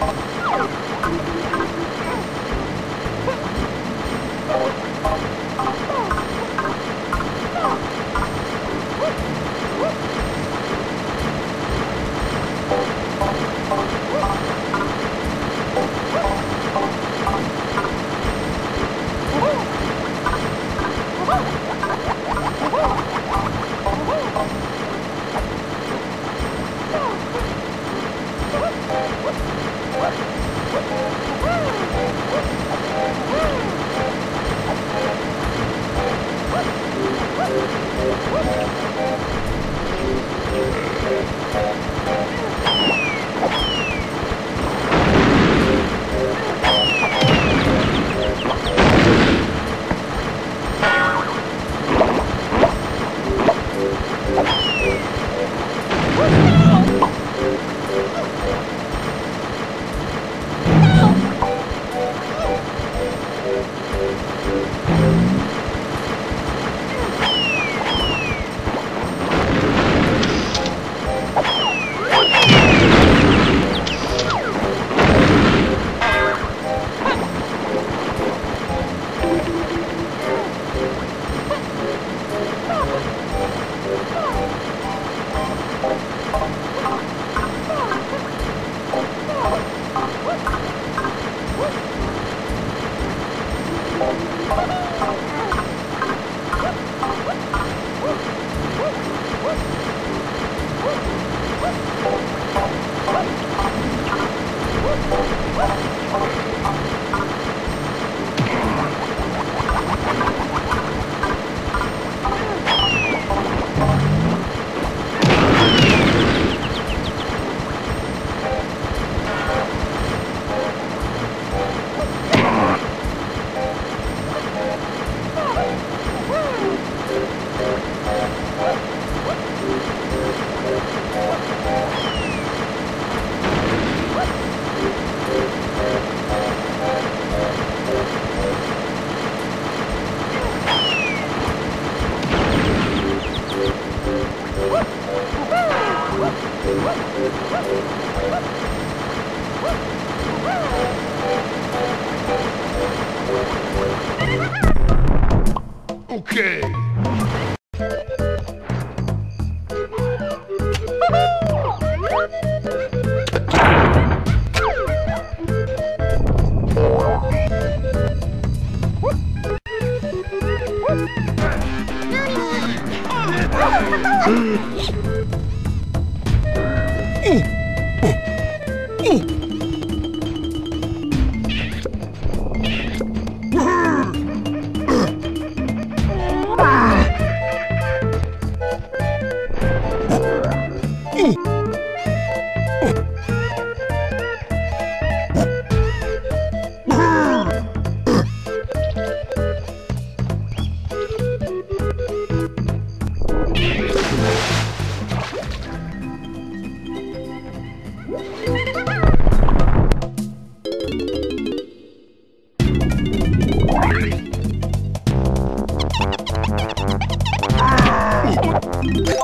Oh. Okay. Ooh! Mm-hmm.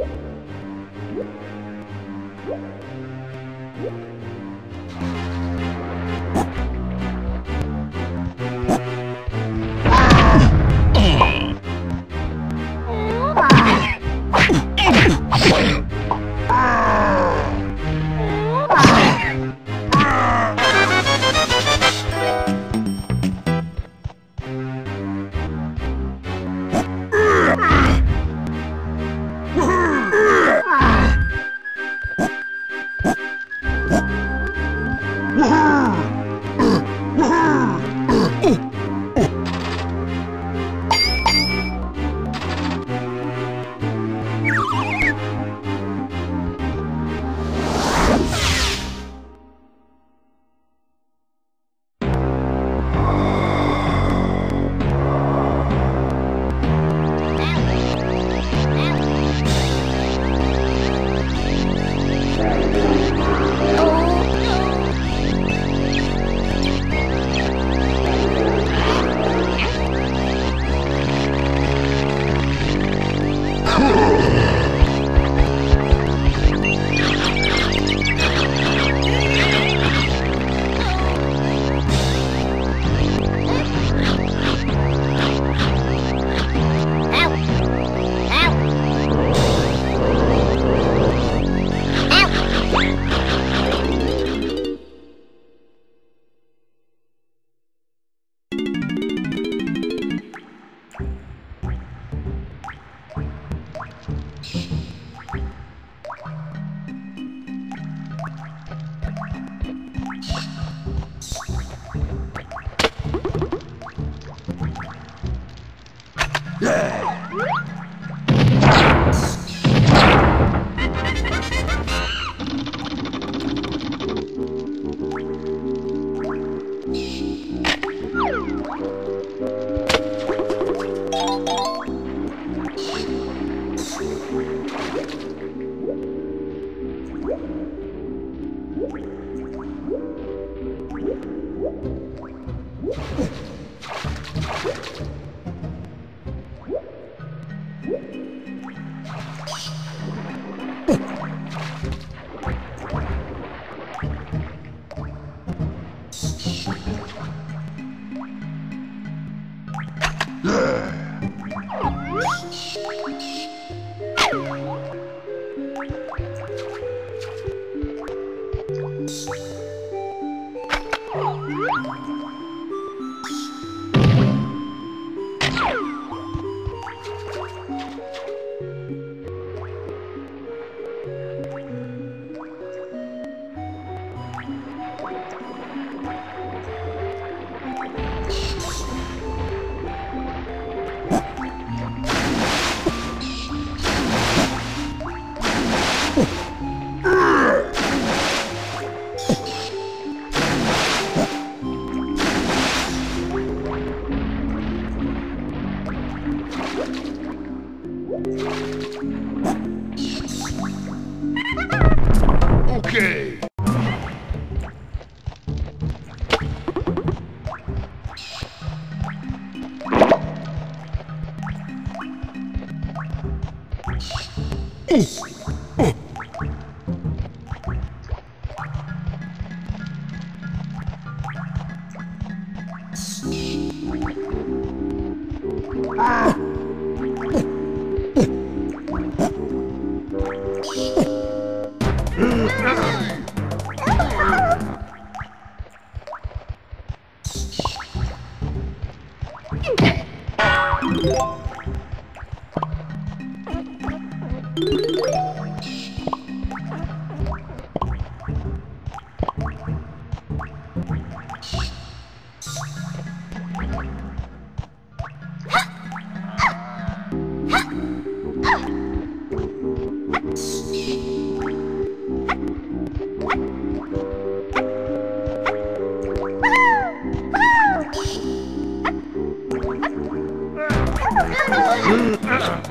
What? Okay. Uh. Uh-uh.